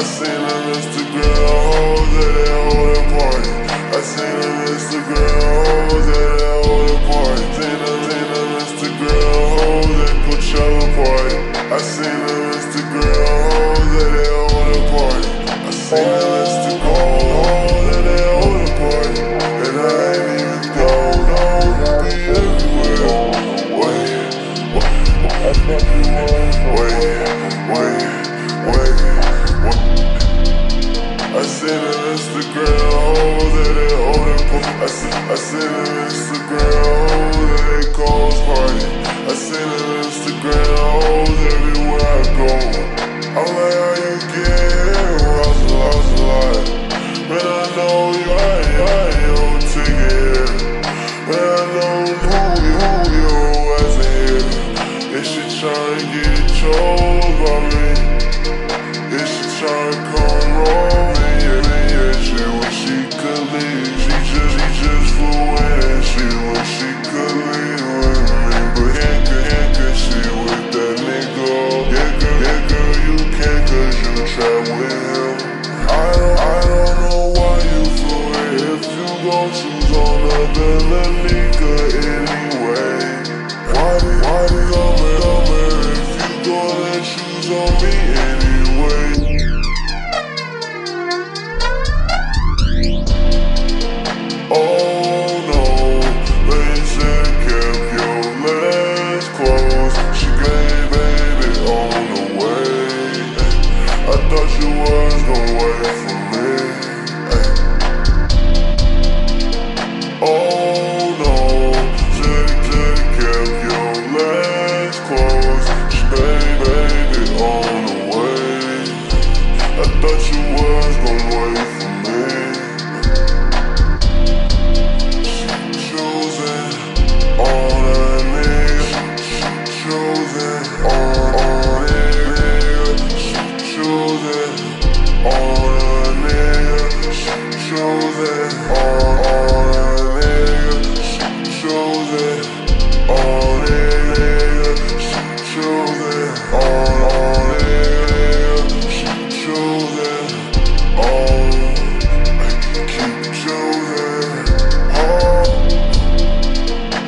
I seen on Instagram get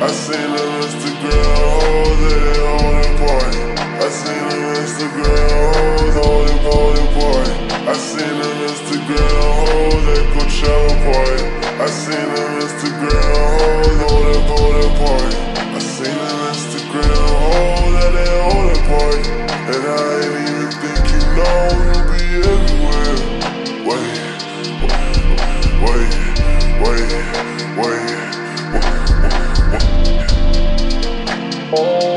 I see her Instagram hoes that holding party. I seen her Instagram hoes holding party party. I seen her Instagram. Oh.